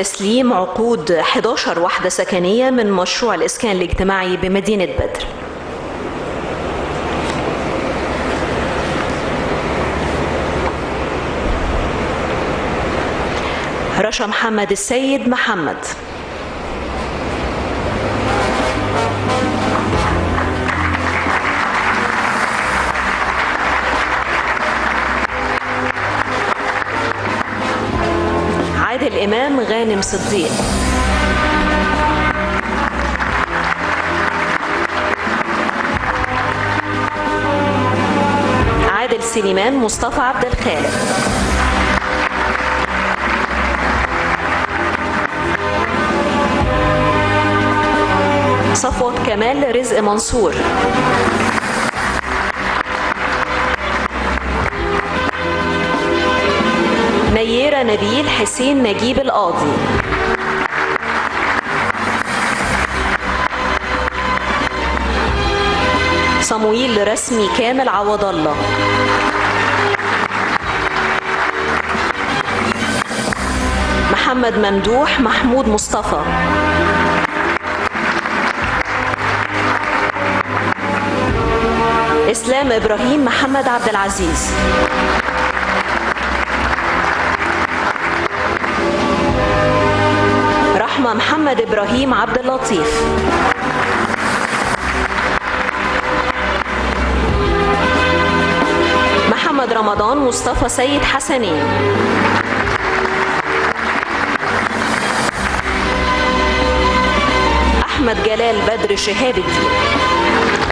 تسليم عقود 11 وحدة سكنية من مشروع الإسكان الاجتماعي بمدينة بدر. رشا محمد السيد محمد. عادل إمام غانم صديق. عادل سليمان مصطفى عبد الخالق. صفوت كمال رزق منصور. نيرة نبيل حسين نجيب القاضي. صمويل رسمي كامل عوض الله. محمد ممدوح محمود مصطفى. إسلام إبراهيم محمد عبد العزيز. رحمة محمد إبراهيم عبد اللطيف. محمد رمضان مصطفى سيد حسنين أحمد جلال بدر شهاب الدين